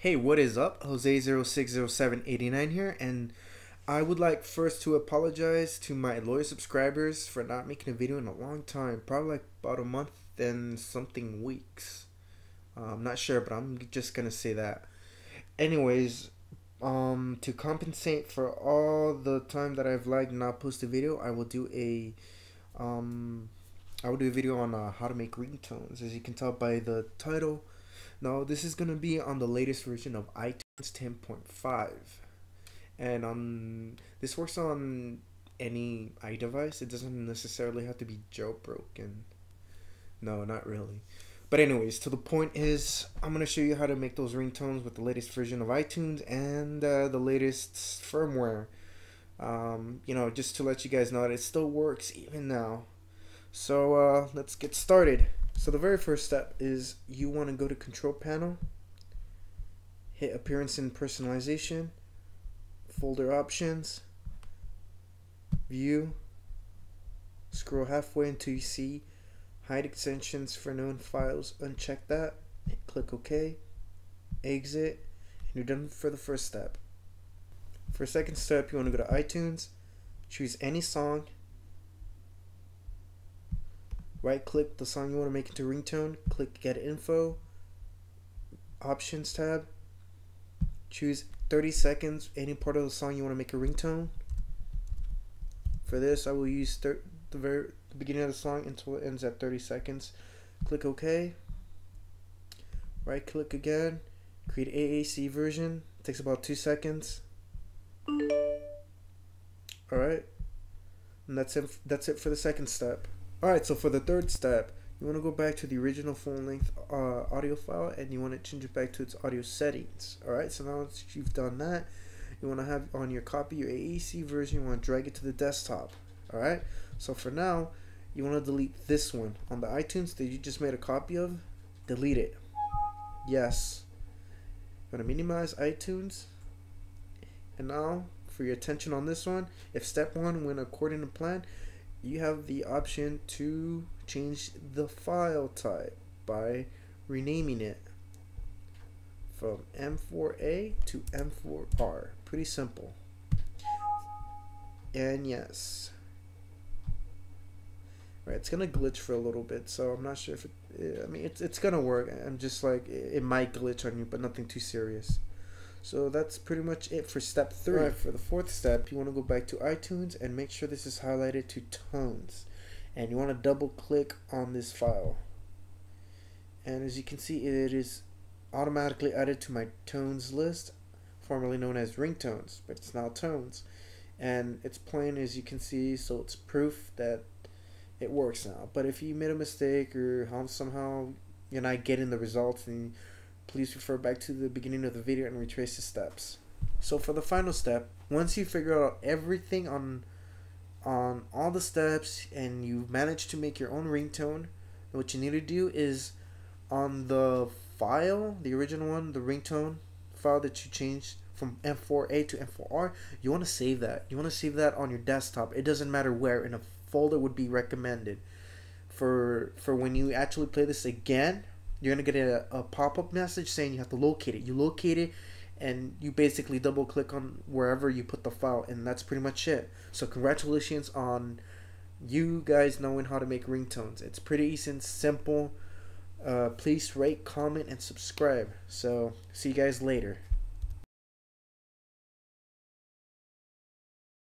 Hey, what is up? Jose060789 here, and I would like first to apologize to my loyal subscribers for not making a video in a long time, probably like about a month and something weeks. Uh, I'm not sure, but I'm just gonna say that. Anyways, um, to compensate for all the time that I've lagged not post a video, I will do a, um, I will do a video on uh, how to make ringtones. As you can tell by the title now this is gonna be on the latest version of iTunes 10.5, and on this works on any iDevice. It doesn't necessarily have to be jailbroken. No, not really. But anyways, to the point is, I'm gonna show you how to make those ringtones with the latest version of iTunes and uh, the latest firmware. Um, you know, just to let you guys know that it still works even now. So uh, let's get started. So the very first step is you want to go to control panel, hit appearance and personalization, folder options, view, scroll halfway until you see hide extensions for known files, uncheck that, click OK, exit, and you're done for the first step. For a second step, you want to go to iTunes, choose any song, right click the song you want to make into ringtone, click get info, options tab, choose 30 seconds, any part of the song you want to make a ringtone. For this, I will use the very the beginning of the song until it ends at 30 seconds. Click OK. Right click again, create AAC version. Takes about two seconds. All right, and that's it. That's it for the second step. Alright, so for the third step, you want to go back to the original full length uh, audio file and you want to change it back to its audio settings. Alright, so now that you've done that, you want to have on your copy your AAC version, you want to drag it to the desktop. Alright, so for now, you want to delete this one on the iTunes that you just made a copy of. Delete it. Yes. You want to minimize iTunes. And now, for your attention on this one, if step one went according to plan, you have the option to change the file type by renaming it from M4A to M4R. Pretty simple. And yes. Right, it's gonna glitch for a little bit, so I'm not sure if it. I mean, it's it's gonna work. I'm just like it might glitch on you, but nothing too serious. So that's pretty much it for step three. For the fourth step, you want to go back to iTunes and make sure this is highlighted to tones. And you want to double click on this file. And as you can see, it is automatically added to my tones list, formerly known as ringtones, but it's now tones. And it's plain as you can see, so it's proof that it works now. But if you made a mistake or somehow you're not getting the results and please refer back to the beginning of the video and retrace the steps. So for the final step, once you figure out everything on on all the steps and you've managed to make your own ringtone, what you need to do is on the file, the original one, the ringtone file that you changed from M4A to M4R, you want to save that. You want to save that on your desktop. It doesn't matter where. In a folder would be recommended. For for when you actually play this again, you're gonna get a, a pop-up message saying you have to locate it. You locate it and you basically double click on wherever you put the file and that's pretty much it. So congratulations on you guys knowing how to make ringtones. It's pretty easy and simple. Uh, please rate, comment, and subscribe. So see you guys later.